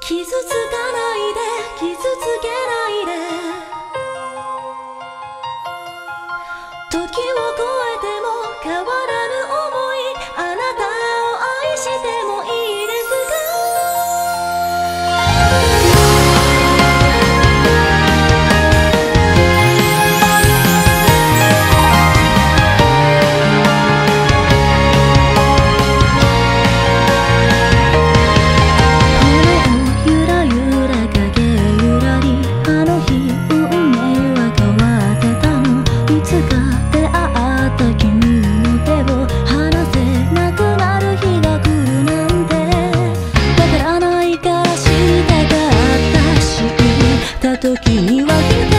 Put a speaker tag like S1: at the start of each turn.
S1: 傷つかないで傷つけないで。時を越った君の手を離せなくなる日が来るなんてわからないから知りたかった知った時には